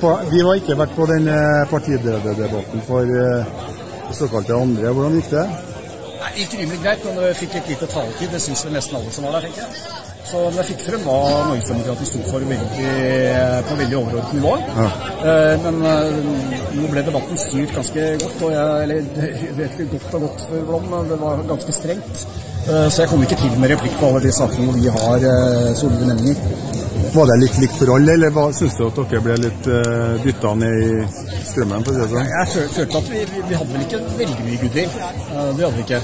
på, vi har ikke vært på den eh, partidødedebatten for eh, såkalte andre. Hvordan gikk det? Det gikk rimelig greit, men vi fikk litt lite taletid. Det syns vel nesten alle som var der, tenker jeg. Så det jeg fikk frem hva Norgesdemokraten sto for veldig, på veldig overordnet nivå. Ja. Eh, Men eh, nå ble debatten styrt ganske godt, og jeg, eller jeg vet ikke godt og godt for Blom, men det var ganske strengt. Eh, Så jeg kom ikke til med replikk på alle de sakene hvor vi har eh, solide meninger. Var det litt likt for alle, eller hva- syns du at dere ble litt uh, dytta ned i strømmen? for å si det sånn? Jeg føl- følte at vi, vi, vi hadde vel ikke veldig mye goodwill. Uh, Det hadde vi ikke.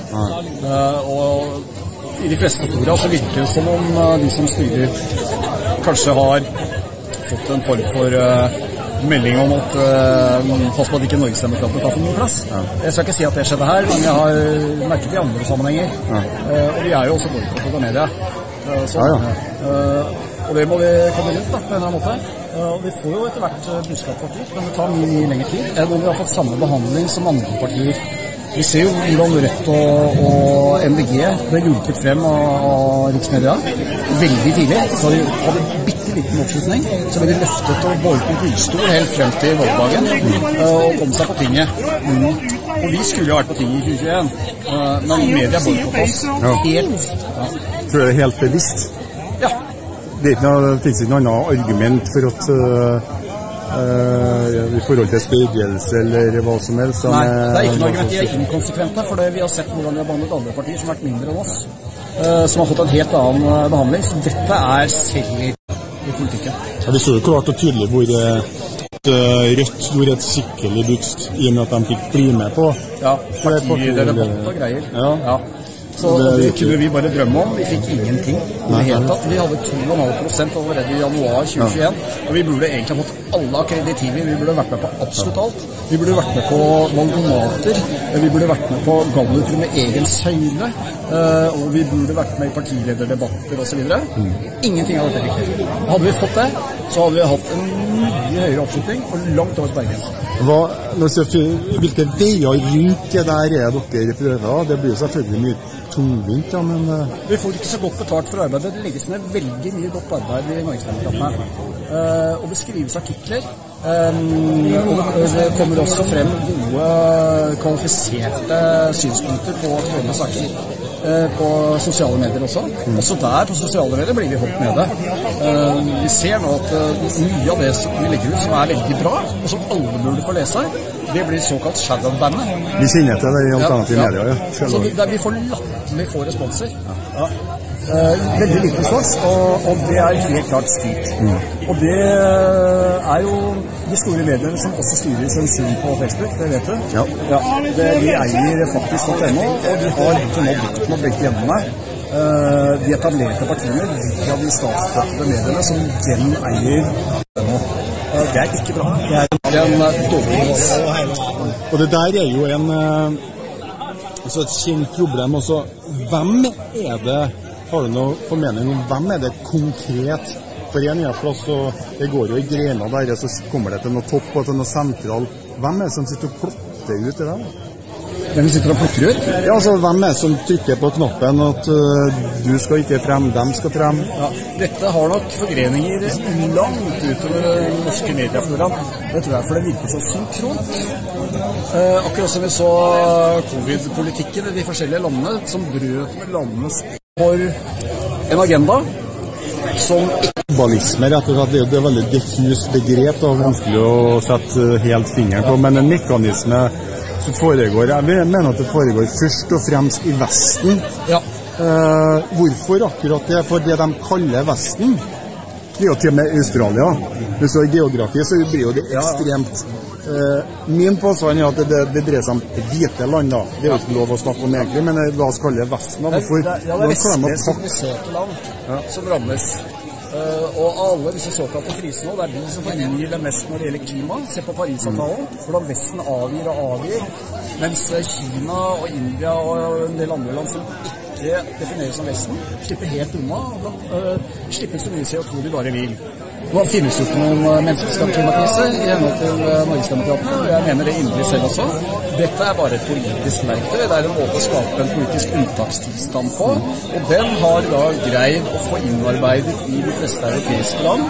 Uh, Og i de fleste fora så virker det som om eh, de som styrer, kanskje har fått en form for eh, melding om at uh, pass på at ikke Norgesdemokratene tar for mye plass. Jeg skal ikke si at det skjedde her, men jeg har merket det i andre sammenhenger. Eh, og vi er jo også boikottet av media. Uh, så, Ja, eh, og det må vi komme rundt da, på en eller annen måte. Eh, og vi får jo etter hvert eh, budskap vårt ut, men det tar mye, mye lengre tid. enn om vi har fått samme behandling som andre partier. Vi ser jo hvordan Rødt og, og MDG ble hjulpet frem av, av riksmedia veldig tidlig. Så de hadde bitte liten oppslutning. Så ble de løftet og båret på gullstol helt frem til valgdagen eh, og kom seg på tinget. Mm. Og vi skulle jo vært på tinget i 2021, eh, men media boikottet oss Ja. helt. Ja. Tror du det er helt bevisst? ja. Det er ikke noe, finnes ikke noe annet argument for at uh, uh, i forhold til størrelse eller hva som helst. Nei, det er ikke noe argument. De er inkonsekvente, for det vi har sett hvordan de har behandlet andre partier som har vært mindre enn oss, Uh, som har fått en helt annen eh, behandling. Så dette er selv i, politikken. Ja, Vi så jo klart og tydelig hvor at, Rødt gjorde et skikkelig bygst i og med at de fikk bli med på Ja, For det er partidebatt og greier. Ja. Så Det det kunne vi bare drømme om. Vi fikk ingenting i det hele tatt. Vi hadde 2,5% allerede i januar 2021. Og vi burde egentlig ha fått alle akkreditiver. Vi burde vært med på absolutt alt. Vi burde vært med på valgomater. Vi burde vært med på galluper med egen søyle. eh, Og vi burde vært med i partilederdebatter osv. Ingenting av dette fikk vi. Hadde vi fått det, så hadde vi hatt en mye høyere oppslutning og langt over sperregrensen. Hvilke veier rundt det der er dere prøver? Det blir jo selvfølgelig mye tungvint, ja, men uh... Vi får ikke så godt betalt for arbeidet. Det legges ned veldig mye godt arbeid i Norgesdemokratene. Uh, og det skrives artikler. Um, og det kommer også frem gode, kvalifiserte synspunkter på aktuelle saker. Eh, på sosiale medier også. Også der på sosiale medier blir vi holdt nede. Eh, vi ser nå at eh, mye av det som vi legger ut som er veldig bra, og som alle burde få lese, det blir såkalt shadowbandet. vi kjenner til det i alternative Ja, medier. Ja. Så der vi får latterlig få responser. Ja. Eh, veldig liten respons, og, og det er helt klart styrt. Og det er jo de store mediene som også styrer sensuren på Facebook, det vet du. Ja. det, de eier faktisk .no, og de har egentlig nå begynt med begge endene. Eh, de etablerte partiene via de statsstøttede mediene som gjeneier .no. Eh, det er ikke bra. Det er en eh, dårlig vis. Og det der er jo en eh, altså et kjent problem også. Hvem er det Har du noe formening om hvem er det konkret? For annen plass og Det går jo i grener der, så kommer det til noe topp og til noe sentral. Hvem er det som sitter og plotter ut det der? Hvem sitter og plukker ut? Ja, altså Hvem er det som trykker på knappen at uh, du skal ikke frem, dem skal frem? Ja, dette har nok forgreninger langt utover den norske mediefloraen. Det tror jeg, for det virker så synkront. Eh, akkurat som vi så covid-politikken i de forskjellige landene, som brøt med landenes for en agenda som Globalisme, rett og slett. Det er jo et veldig diffust begrep. og Vanskelig å sette øh, helt fingeren på. Men en mekanisme som foregår Jeg mener at det foregår først og fremst i Vesten. Ja. Eh, hvorfor akkurat det? For det de kaller Vesten Det er jo til og med Australia. Men så i geografi så blir jo det ekstremt eh, Min påstand er at det, det, dreier seg om hvite land. da. Det er jo ikke lov å snakke om egentlig, men eh, la oss kalle det Vesten. da. Hvorfor? det ja, det er vestlige, siviliserte land som rammes. Uh, og alle disse såkalte krisene, det er de som forgir det mest når det gjelder klima. Se på Parisavtalen, hvordan Vesten avgir og avgir, mens eh, Kina og India og en del andre land som ikke defineres som Vesten, slipper helt unna. og eh, slipper så mye CO2 de bare vil. Nå finnes jo ikke noen eh, menneskeskapt klimakrise i henhold til eh, Norgesdemokratene, og jeg mener det inderlig selv også. Dette er bare et politisk verktøy. Det er en måte å skape en politisk unntakstilstand på. Og den har da greid å få innarbeidet i de fleste europeiske land.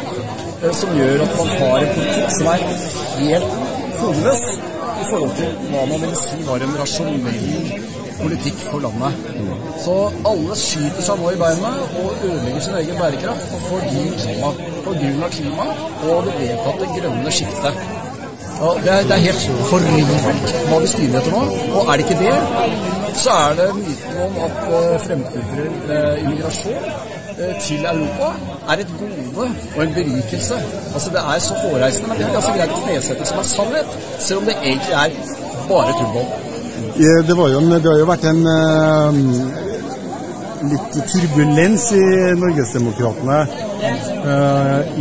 eh, som gjør at man har en politikk som er helt hodeløs i forhold til hva man vil si var en rasjonell politikk for landet. Så alle skyter seg nå i beina og ødelegger sin egen bærekraft fordi klima, på grunn av klima og det vedtatte grønne skiftet. Ja, det, er, det er helt horribelt hva vi styrer etter nå. Og er det ikke det, så er det myten om at fremtidig fremkulturell uh, immigrasjon uh, til Europa er et gode og en berikelse. Altså Det er så hårreisende, men det er ganske greit å knesette som er sannhet, selv om det egentlig er bare tullball. Ja, det, det har jo vært en uh, litt turbulens i Norgesdemokratene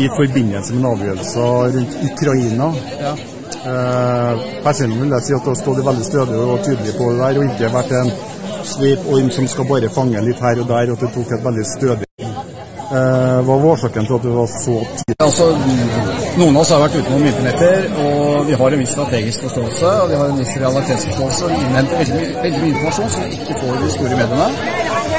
i forbindelse med en avgjørelse rundt Ukraina. Ja. Uh, personlig vil jeg si at det har stått veldig stødig og tydelig på det der, og ikke vært en sveip orm som skal bare fange litt her og der, og at det tok et veldig stødig uh, Hva var årsaken til at det var så tidlig? Altså, noen av oss har vært utenom internetter, og vi har en viss strategisk forståelse og vi har en viss realitetsforståelse. Vi innhenter veldig, veldig mye informasjon som vi ikke får i de store mediene.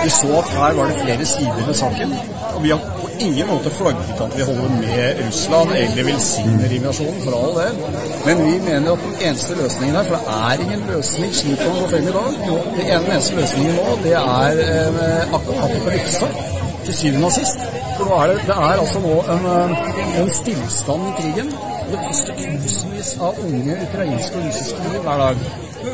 Vi så at her var det flere sider ved saken. og Vi har ingen måte flagget at vi holder med Russland eller velsigner invasjonen, for all del. Men vi mener at den eneste løsningen her, for det er ingen løsning slik man går frem i dag Den eneste løsningen nå, det er eh, på apokalypse til syvende og sist. For nå er det, det er altså nå en, eh, en stillstand i krigen. og Det koster tusenvis av unge ukrainske og russiske liv hver dag.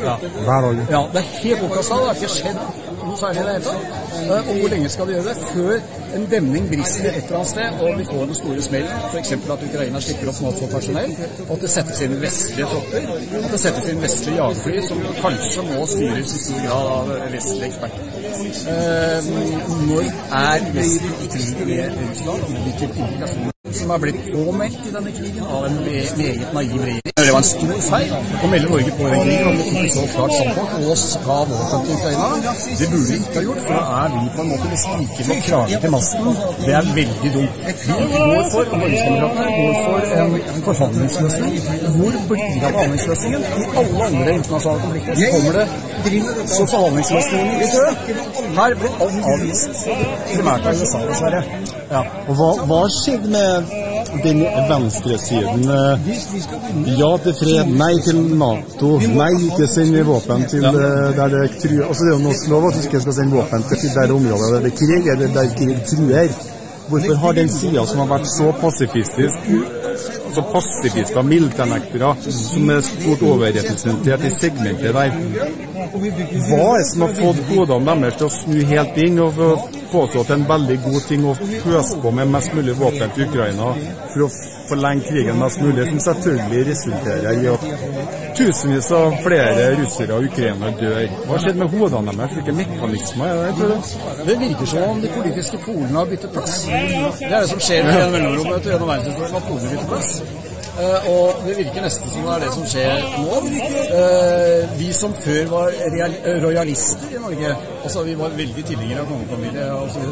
Ja. Hver dag. Ja, det er helt bortkasta. Det har ikke skjedd noe særlig i det hele. Eh, Og hvor lenge skal de gjøre det? Før en demning brister et eller annet sted og vi får den store smellen, f.eks. at Ukraina slipper opp mat for personell, og at det settes inn vestlige tropper, at det settes inn vestlige jagerfly som kanskje må styres i stor grad av vestlige eksperter. Eh, når er Vesten i krig med Russland? Hvilke implikasjoner som er blitt påmeldt i denne krigen av en me- meget naiv regjering. Det var en stor feil å melde Norge på den krigen, og tok så klart standpunkt og ga våpen til Ukraina. Det burde vi ikke ha gjort, for da er vi på en måte like med kragen til masten. Det er veldig dumt. Vi går for, og Norgesdemokratene går for en, forhandlingsløsning. Hvor blir det av forhandlingsløsningen? I alle andre internasjonale konflikter så kommer det så forhandlingsløsningen i kø. Her blir alt avvist. Primært av USA, dessverre. Ja. Og hva, hva har skjedd med den venstresiden? eh, Ja til fred, nei til Nato, nei ikke send våpen til eh, der det truer Altså Det er jo norsk lov at du ikke skal sende våpen til der områder der det er krig, eller der krig truer. Hvorfor har den sida som har vært så pasifistisk, altså pasifister, militærnektere, som er stort overrepresentert i segmentet der, hva er det som har fått hodene deres til å snu helt inn og påstå at det er en veldig god ting å pøse på med mest mulig våpen til Ukraina for å forlenge krigen mest mulig, som selvfølgelig resulterer i at tusenvis av flere russere og ukrainere dør. Hva har skjedd med hodene deres? Hvilke mekanismer er det? tror du? Det virker som om de politiske polene har byttet plass. Det er det som skjer med mellomrommet gjennom verdenshistorien, at polene bytter plass. Eh, og det virker nesten som det er det som skjer nå. Eh, vi som før var real, rojalister i Norge, altså vi var veldig tilhengere av kongefamilie osv.,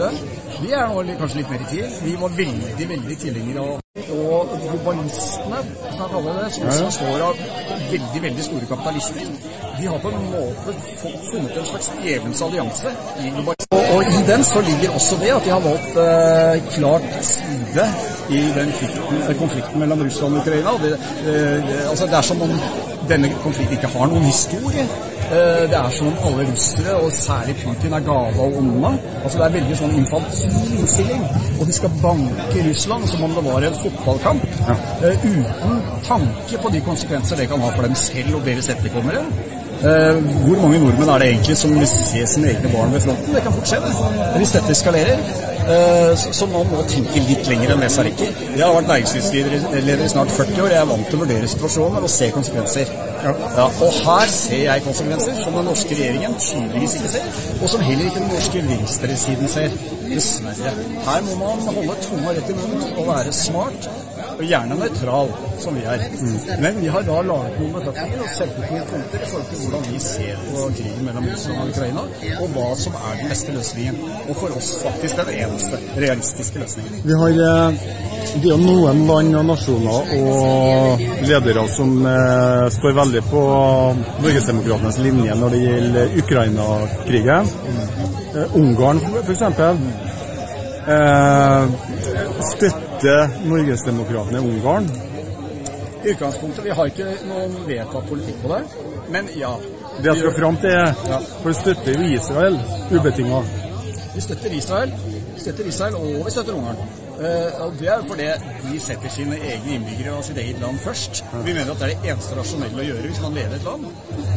vi er nå kanskje litt mer i tvil. Vi var veldig, veldig tilhengere av og globalistene, som jeg kaller det, som også består av veldig veldig store kapitalister, de har på en måte funnet en slags djevelens allianse i globalismen. Og, og i den så ligger også det at de har valgt eh, klart side i den konflikten, mellom Russland og Ukraina. Det, eh, altså det er som om denne konflikten ikke har noen historie. Eh, Det er som om alle russere, og særlig Putin, er gale og onde. Altså Det er veldig sånn infantil innstilling. Og de skal banke Russland som om det var en fotballkamp. eh, Uten tanke på de konsekvenser det kan ha for dem selv og deres etterkommere. Uh, hvor mange nordmenn er det egentlig som vil se sine egne barn ved fronten? Det kan fort skje, det. Hvis dette eskalerer. Eh, så, man må tenke litt lenger enn det seg rekker. Jeg har vært næringslivsleder i snart 40 år. Jeg er vant til å vurdere situasjonen og se konsekvenser. Ja, og her ser jeg konsekvenser som den norske regjeringen tydeligvis ikke ser, og som heller ikke den norske venstresiden ser. Dessverre. Her må man holde tunga rett i munnen og være smart. Og gjerne nøytral, som vi er. Men vi har da laget noen betraktninger og sendt ut noen punkter i forhold til hvordan vi ser på krigen mellom Russland og Ukraina, og hva som er den beste løsningen. Og for oss faktisk den eneste realistiske løsningen. Vi har eh, Det er noen land og nasjoner og ledere som eh, står veldig på Norgesdemokratenes linje når det gjelder Ukraina-krigen. Eh, Ungarn, f.eks. Eh, støtter støtter Norgesdemokratene Ungarn? I utgangspunktet, Vi har ikke noen vedtatt politikk på det, men ja. Det jeg skal fram til, er for støtter jo Israel ubetinga. Vi støtter Israel, vi støtter Israel og vi støtter Ungarn. Uh, og Det er fordi de setter sine egne innbyggere og sitt eget land først. Vi mener at det er det eneste rasjonelle å gjøre hvis man leder et land.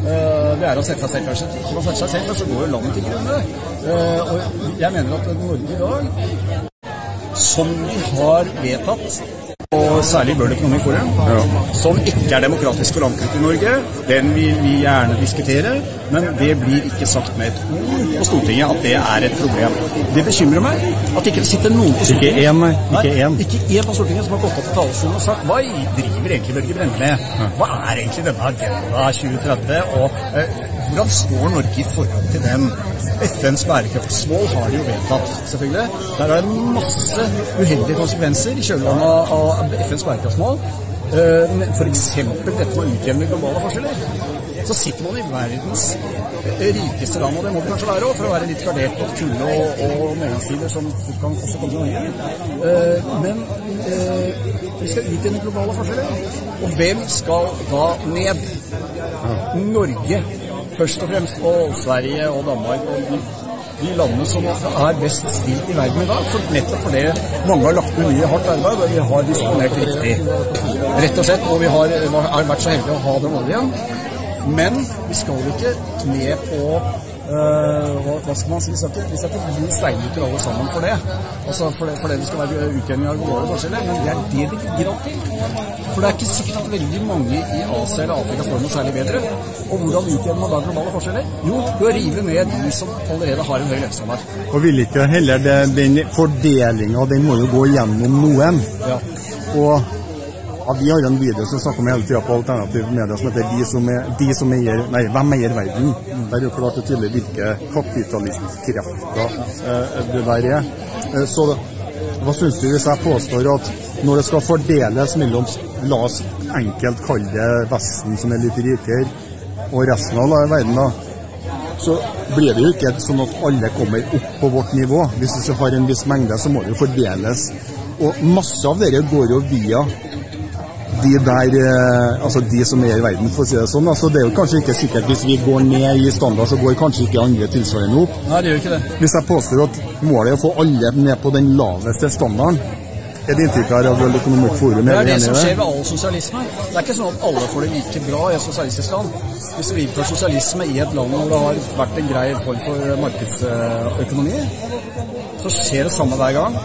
Uh, det er å sette seg selv først. Hvis man setter seg selv først, så går jo landet til grunne. Uh, og jeg mener at Norge i dag, som vi har vedtatt og særlig World Economic Forum, ja. som ikke er demokratisk forankret i Norge. Den vil vi gjerne diskutere, men det blir ikke sagt med et ord på Stortinget at det er et problem. Det bekymrer meg at ikke det sitter noen på Stortinget Ikke én, ikke én. Ikke én på Stortinget som har gått opp til talerstolen og sagt hva driver egentlig Børge Brende med? Hva er egentlig denne Agenda 2030? Og eh, hvordan står Norge i forhold til dem? FNs bærekraftsmål har de jo vedtatt, selvfølgelig. Der er det masse uheldige konsekvenser i kjølvannet av FNs bærekraftsmål. F.eks. dette med å utjevne globale forskjeller. Så sitter man i verdens rikeste land, og det må vi kanskje være òg, for å være litt gardert mot kulde og, og nedgangstider som kan også komme til Norge. Men vi skal utjevne globale forskjeller. Og hvem skal da ned? Norge først og fremst, på Sverige og Danmark og de, de landene som er best stilt i verden i dag. For nettopp fordi mange har lagt ned mye hardt arbeid, og vi har disponert riktig. Rett og slett. Og vi har, har vært så heldige å ha den oljen. Men vi skal ikke ned på hva, hva, skal man si? Vi skal ikke, vi skal ikke bli steinuter alle sammen for det. Altså for, det. for det det skal være utjevning av globale forskjeller. Men det er det det ligger an til. For det er ikke sikkert at veldig mange i Asia eller Afrika får noe særlig bedre. Og hvordan utjevner man da globale forskjeller? Jo, ved å rive ned de som allerede har en høy levestandard. Og vil ikke heller det, den fordelinga, den må jo gå gjennom noen. Ja. Og ja, Vi har en video som snakker om hele tida på alternativ medier som heter de som, er, de som eier Nei, hvem eier verden? Der er jo klart og tydelig hvilke kapitalistkrefter eh, det der er. Eh, så hva syns du hvis jeg påstår at når det skal fordeles mellom la oss enkelt kalle det Vesten, som er litt rikere, og resten av verden, da, så blir det jo ikke sånn at alle kommer opp på vårt nivå. Hvis vi har en viss mengde, så må det jo fordeles. Og masse av dere går jo via de der, eh, altså de som er i verden, for å si det sånn. Altså, det er jo kanskje ikke sikkert hvis vi går ned i standard, så går kanskje ikke andre tilsvarende opp. Nei, det gjør ikke det. Hvis jeg påstår at målet er å få alle ned på den laveste standarden, er det inntrykk av World Economic Forum? Det er det som skjer ved all sosialisme. Det er ikke sånn at alle får det like bra i et sosialistisk land. Hvis vi innfører sosialisme i et land hvor det har vært en grei form for markedsøkonomi, så skjer det samme hver gang.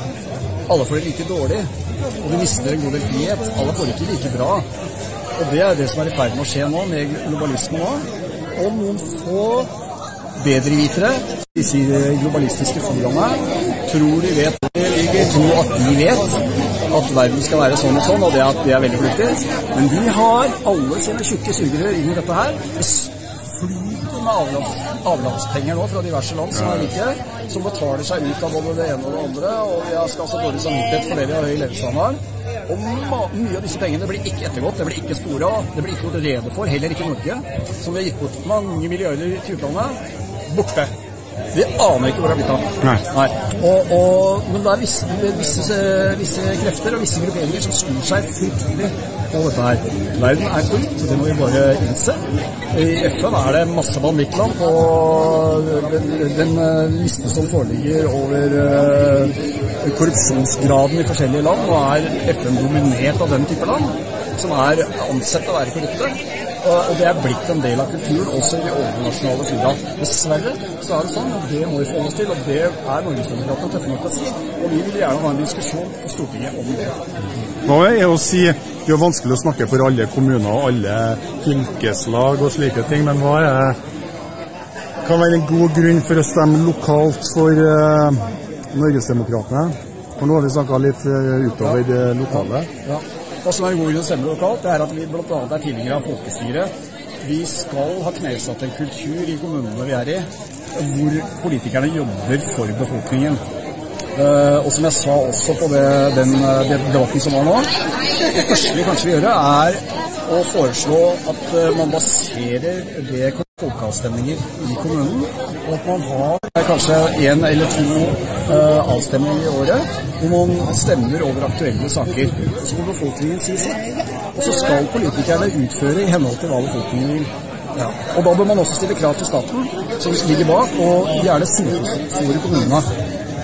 Alle får det like dårlig og du mister en god del frihet. Alle får ikke like bra. Og det er det som er i ferd med å skje nå, med globalismen nå. Om noen få bedrevitere, disse globalistiske foraene, tror de vet de tror at de vet at verden skal være sånn og sånn, og det at det er veldig fornuftig. Men de har alle sine tjukke sugerør inn i dette her. Det med avlandspenger nå fra diverse land som er rike som betaler seg ut av både det ene og det andre. Og vi skal altså dårlig samvittighet fordi vi har høy levestandard. Og mye av disse pengene blir ikke ettergått, det blir ikke spora, det blir ikke gjort rede for, heller ikke Norge, som vi har gitt bort mange milliarder til utlandet. Borte. Vi aner ikke hvor det har blitt av. Nei. Nei. Og, og, men det er visse, visse, visse, krefter og visse grupperinger som snur seg fryktelig på dette her. Verden er korrupt, det må vi bare innse. I FN er det masse bandittland på den, den eh, listen som foreligger over uh, korrupsjonsgraden i forskjellige land. Nå er FN dominert av den type land, som er ansett å være korrupte. Og det er blitt en del av kulturen, også i de overnasjonale fora. Dessverre så er det sånn, og det må vi forholde oss til. Og det er Norgesdemokratene tøffe nok til å si. Og vi vil gjerne ha en diskusjon på Stortinget om det. Hva er å si Det er vanskelig å snakke for alle kommuner og alle fylkeslag og slike ting, men hva er, kan være en god grunn for å stemme lokalt for uh, Norgesdemokratene? For nå har vi snakka litt uh, utover det lokale. Ja. Hva som er en god grunn å stemme lokalt, det er at vi bl.a. er tilhengere av folkestyre. Vi skal ha knesatt en kultur i kommunene vi er i, hvor politikerne jobber for befolkningen. Uh, og som jeg sa også på det, den, den, debatten som var nå Det første vi kanskje vil gjøre, er å foreslå at uh, man baserer det folkeavstemninger i kommunen. Og at man har kanskje én eller to uh, avstemninger i året hvor man stemmer over aktuelle saker. Så må befolkningen si sitt. Og så skal politikerne utføre i henhold til hva befolkningen vil. Ja. Og da bør man også stille krav til staten, som ligger bak, og gjerne store kommunene.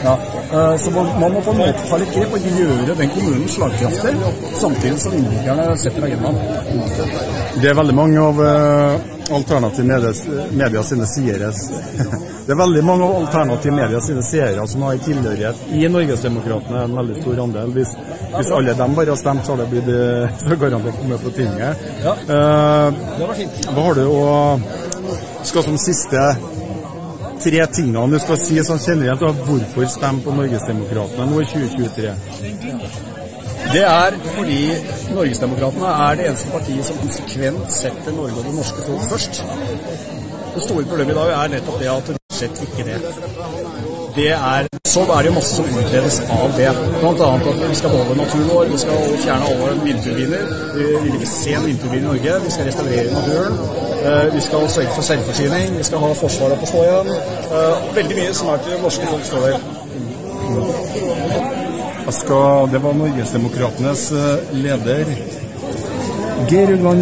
Ja. Eh, så man må på en måte ta litt grep og gjøre den kommunen slagkraftig, samtidig som innbyggerne setter agendaen. Det er veldig mange av uh, alternative medias, media sine seere Det er veldig mange av alternative media sine seere som har tilhørighet i Norgesdemokratene, en veldig stor andel. Hvis, hvis alle dem bare har stemt, så har det blitt eh, så garantert kommet på tinget. Ja. Uh, det var fint. Hva har du å skal som siste tre tingene du skal si sånn generelt, og hvorfor stemme på Norgesdemokratene nå i 2023? Det er fordi Norgesdemokratene er det eneste partiet som konsekvent setter Norge og det norske folk først. Det store problemet i dag er nettopp det at det slett ikke det. Det er, så er det jo masse som utredes av det. Bl.a. at vi skal beholde naturen vår, vi skal fjerne alle vindturbiner. Vi vil ikke se en vindturbin i Norge. Vi skal restaurere naturen. Eh, vi skal sørge for selvforsyning. Vi skal ha Forsvaret på stå igjen. Eh, veldig mye som er til norske folks fordel. Skal, det var Norgesdemokratenes eh, leder Geir Ulland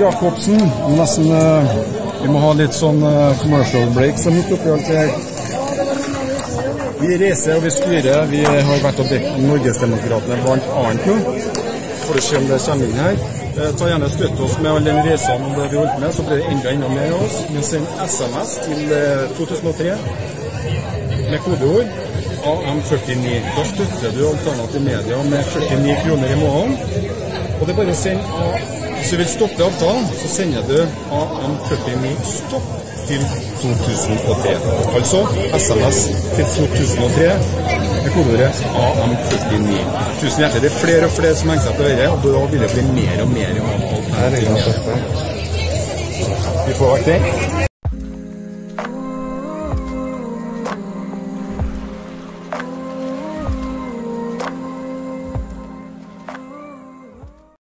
Jacobsen. Nesten, uh, vi må ha litt sånn uh, commercial break så midt oppi alt det her. Vi reiser og vi styrer. Vi har vært og dekket Norgesdemokratene annet nå. For å se om det kommer inn her. Ta gjerne Støtt oss med alle de reisene vi har holdt med, så blir det enda enda mer av oss. Men send SMS til 2003 med kodeord AM49. Da støtter du alternative medier med 49 kroner i måneden. Og det er bare å sende Hvis du vil stoppe avtalen, så sender du AM49 stopp til 2003. Altså SMS til 2003 med kodeordet AM49. Tusen hjertelig. Det er flere og flere som henger seg på dette, og da vil det bli mer og mer av alt. Vi får vært det.